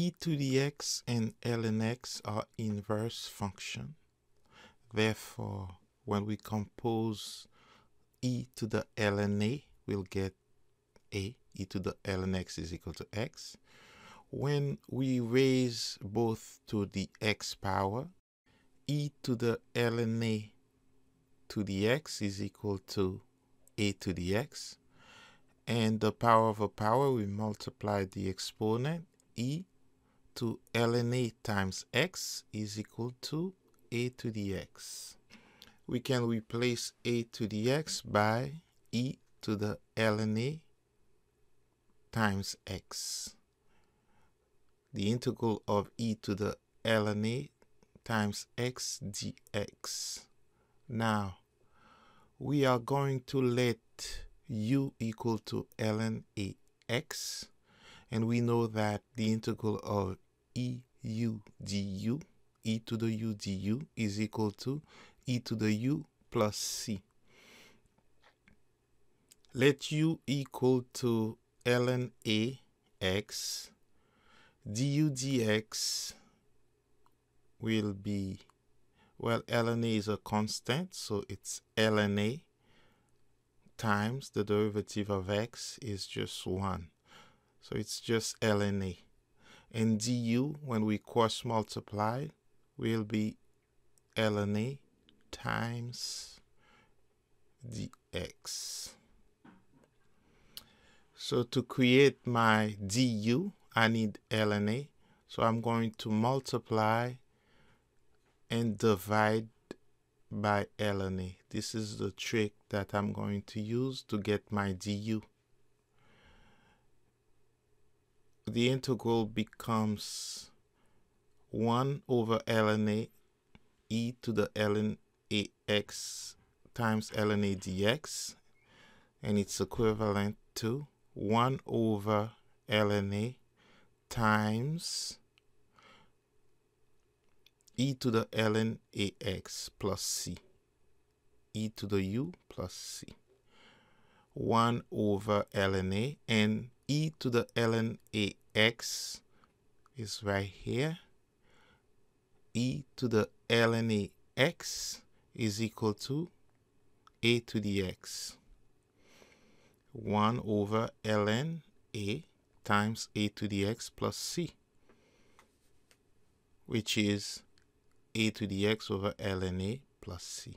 e to the x and ln x are inverse function. Therefore, when we compose e to the ln a, we'll get a, e to the ln x is equal to x. When we raise both to the x power, e to the ln a to the x is equal to a to the x. And the power of a power, we multiply the exponent, e to ln a times x is equal to a to the x. We can replace a to the x by e to the ln a times x. The integral of e to the ln a times x dx. Now, we are going to let u equal to ln a x, and we know that the integral of e u du, e to the u du, is equal to e to the u plus c. Let u equal to ln a x, du dx will be, well, ln a is a constant, so it's ln a times the derivative of x is just 1. So it's just ln a. And du, when we cross multiply, will be ln a times dx. So to create my du, I need ln a. So I'm going to multiply and divide by ln a. This is the trick that I'm going to use to get my du. The integral becomes 1 over ln a e to the ln a x times ln a dx and it's equivalent to 1 over ln a times e to the ln ax plus c e to the u plus c. 1 over ln a and e to the ln ax is right here. E to the ln ax is equal to a to the x. 1 over ln a times a to the x plus c which is a to the x over ln a plus c